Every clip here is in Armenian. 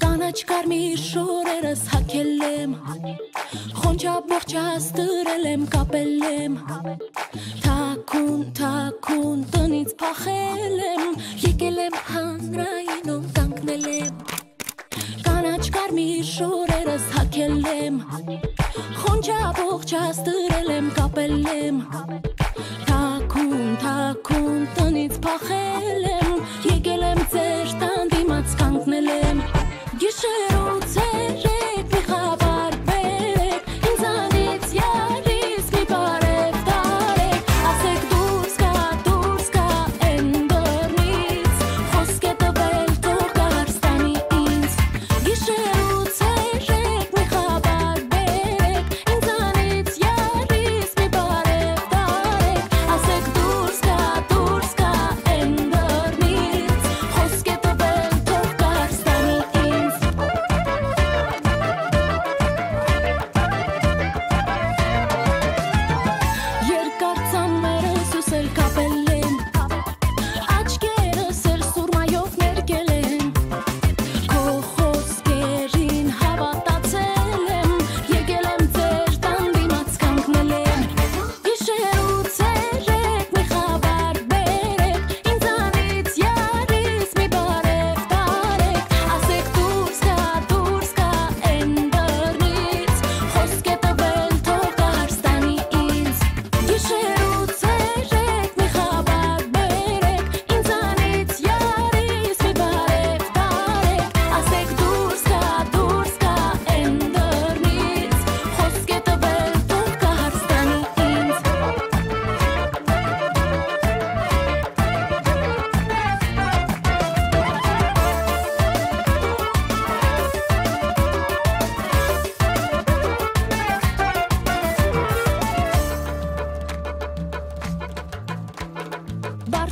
Կանաչ կարմիր շորերս հակել եմ Խոնչապողջաս տրել եմ, կապել եմ Թաքուն, թաքուն տնից փախել եմ Եկել եմ հանրայինով կանգնել եմ Կանաչ կարմիր շորերս հակել եմ Ողջապ, ողջաս դրել եմ, կապել եմ Թաքուն, թաքուն, տնից փախել եմ Եկել եմ ձեր տան դիմաց կանգնել եմ Գիշերով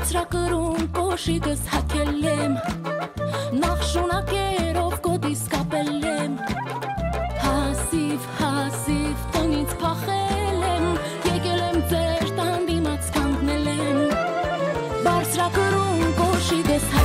Ծրակրում կոշիկս հակել եմ, նախ շունակերով գոտիս կապել եմ, հասիվ, հասիվ տնից պախել եմ, եկել եմ ձեր տան դիմաց կանգնել եմ, բարսրակրում կոշիկս հակել եմ,